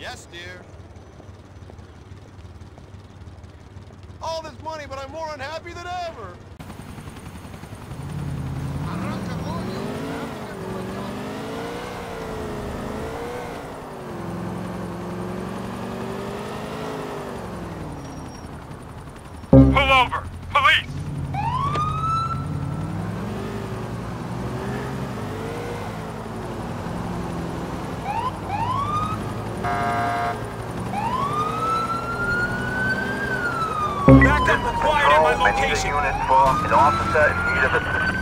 Yes, dear. All this money, but I'm more unhappy than ever. Pull over! Backup required at my Control, I need a location. unit for an officer in need. of assistance.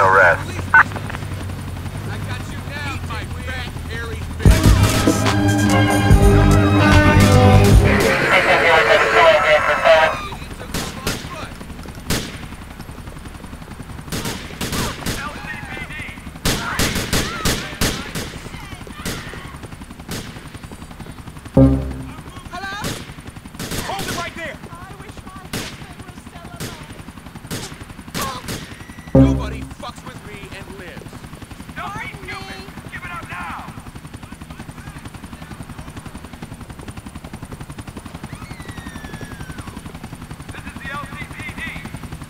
Arrest. I got you now, my fat, hairy bitch. Hold it right there! Nobody fucks with me and lives. Don't be stupid! Give it up now! This is the LCPD.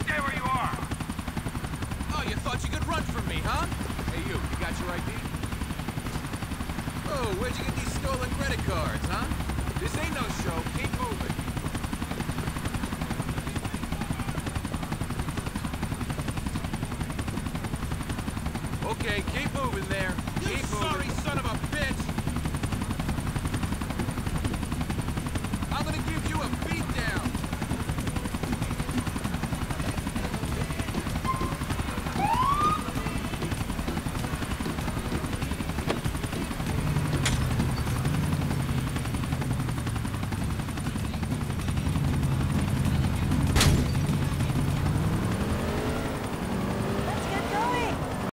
Stay where you are. Oh, you thought you could run from me, huh? Hey, you, you got your ID? Oh, where'd you get these stolen credit cards, huh? This ain't no show. Keep moving. Okay, keep moving there.